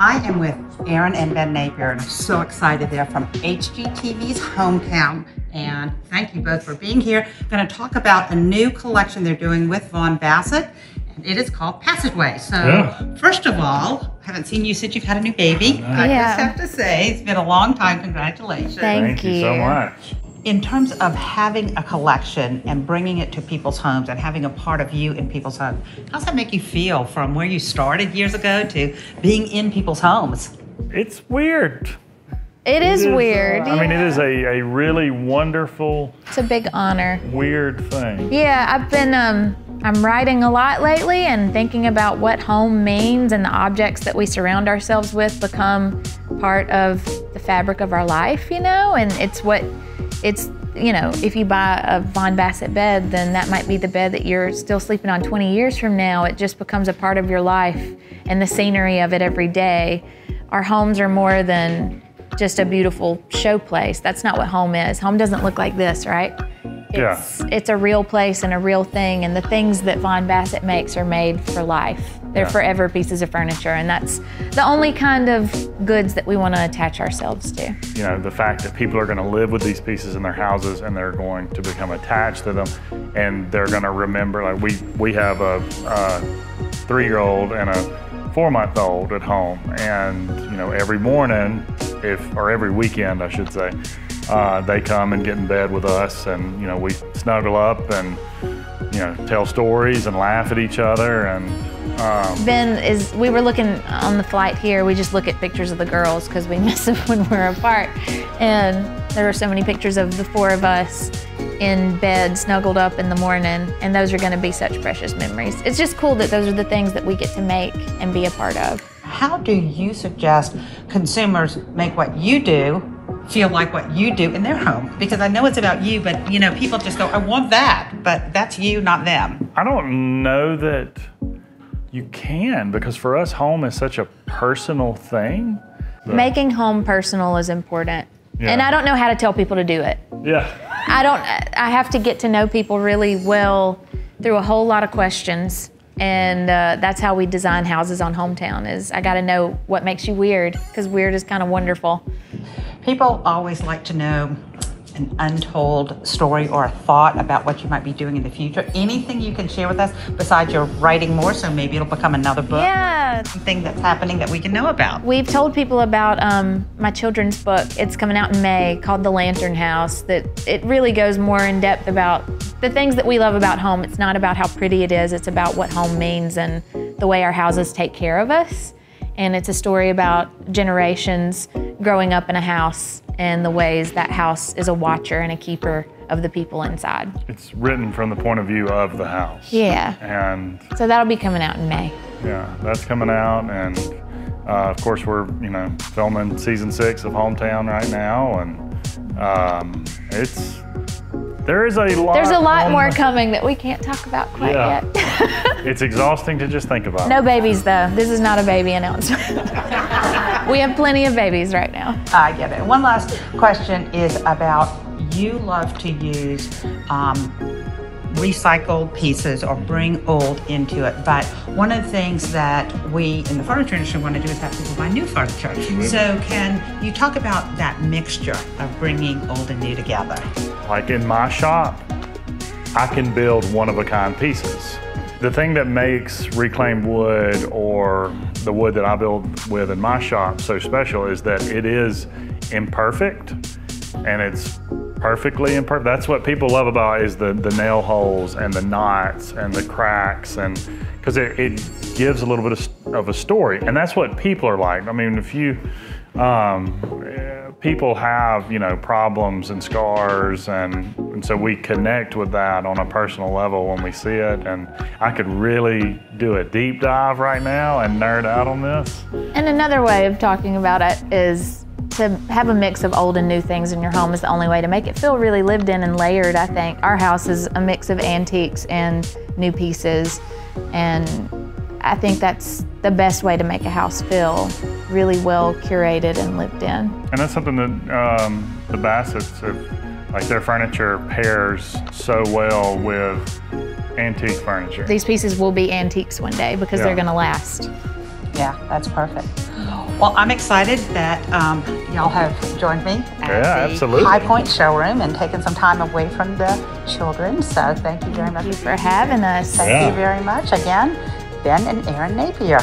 I am with Erin and Ben Napier, and I'm so excited. They're from HGTV's hometown. And thank you both for being here. I'm going to talk about a new collection they're doing with Vaughan Bassett, and it is called Passageway. So, Yeah. first of all, I haven't seen you since you've had a new baby. I Yeah. just have to say, it's been a long time. Congratulations. Thank Thank you so much. In terms of having a collection and bringing it to people's homes and having a part of you in people's homes, how's that make you feel from where you started years ago to being in people's homes? It's weird. It is It uh, weird. I mean, it is a, a really wonderful, It's a big honor. weird thing. Yeah, I've been um I'm writing a lot lately and thinking about what home means and the objects that we surround ourselves with become part of the fabric of our life, you know? And it's what it's you know, if you buy a Vaughan Bassett bed, then that might be the bed that you're still sleeping on 20 years from now. It just becomes a part of your life and the scenery of it every day. Our homes are more than just a beautiful showplace. That's not what home is. Home doesn't look like this, right? Yeah. It's, it's a real place and a real thing, and the things that Vaughan Bassett makes are made for life. They're Yeah. forever pieces of furniture, and that's the only kind of goods that we want to attach ourselves to. You know, the fact that people are going to live with these pieces in their houses and they're going to become attached to them and they're going to remember, like, we, we have a, a three year old and a four month old at home. And, you know, every morning, if, or every weekend, I should say, uh, they come and get in bed with us and, you know, we snuggle up and, you know, tell stories and laugh at each other. And, um, Ben is, we were looking on the flight here, we just look at pictures of the girls because we miss them when we're apart. And there are so many pictures of the four of us in bed, snuggled up in the morning, and those are going to be such precious memories. It's just cool that those are the things that we get to make and be a part of. How do you suggest consumers make what you do feel like what you do in their home? Because I know it's about you, but you know, people just go, I want that, but that's you, not them. I don't know that you can because for us, home is such a personal thing. Making home personal is important. Yeah. And I don't know how to tell people to do it. Yeah. I don't, I have to get to know people really well through a whole lot of questions. And uh, that's how we design houses on Hometown is I got to know what makes you weird because weird is kind of wonderful. People always like to know an untold story or a thought about what you might be doing in the future. Anything you can share with us besides your writing more, so maybe it'll become another book? Yeah. Something that's happening that we can know about. We've told people about um, my children's book. It's coming out in May called The Lantern House. That it really goes more in depth about the things that we love about home. It's not about how pretty it is, it's about what home means and the way our houses take care of us. And it's a story about generations growing up in a house and the ways that house is a watcher and a keeper of the people inside. It's written from the point of view of the house. Yeah. And So that'll be coming out in May. yeah, that's coming out. And uh, of course, we're, you know, filming season six of Hometown right now. And um, it's, there is a lot. There's a lot more the- coming that we can't talk about quite Yeah. yet. It's exhausting to just think about. No babies though. This is not a baby announcement. we have plenty of babies right now. I get it. One last question is about you love to use um, recycled pieces or mm-hmm. bring old into it. But one of the things that we in the furniture industry want to do is have people buy new furniture. Mm-hmm. So can you talk about that mixture of bringing old and new together? Like in my shop, I can build one of a kind pieces. The thing that makes reclaimed wood or the wood that I build with in my shop so special is that it is imperfect and it's perfectly imperfect. That's what people love about is the, the nail holes and the knots and the cracks and because it, it gives a little bit of, of a story and that's what people are like. I mean, if you um, people have you know problems and scars and, and so we connect with that on a personal level when we see it and I could really do a deep dive right now and nerd out on this. And another way of talking about it is to have a mix of old and new things in your home is the only way to make it feel really lived in and layered, I think. Our house is a mix of antiques and new pieces, and I think that's the best way to make a house feel really well curated and lived in. And that's something that um, the Bassetts have, like their furniture pairs so well with antique furniture. These pieces will be antiques one day because Yeah. they're gonna last. Yeah, that's perfect. Well, I'm excited that um, y'all have joined me at Yeah, the absolutely. High Point Showroom and taken some time away from the children. So thank you very much. Thank you for having us. Thank Yeah. you very much. Again, Ben and Erin Napier.